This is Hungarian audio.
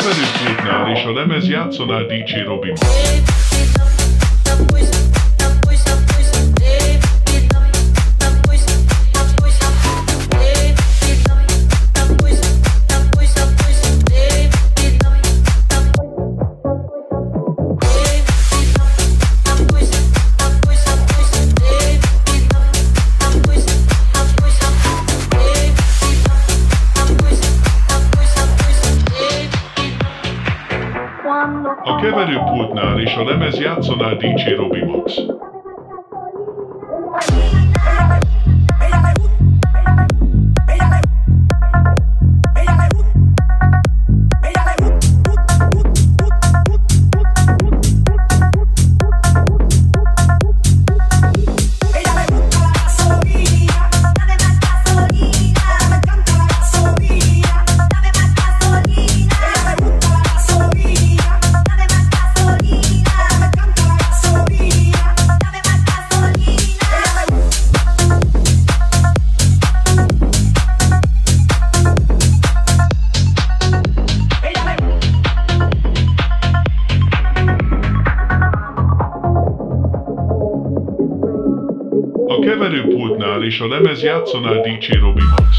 neverjetnega, ali še ne me zjaco na diči robim. A keverőpultnál és a lemez játszonál DJ Robi A keverőpultnál és a lemez játszonál DJ Robi Max.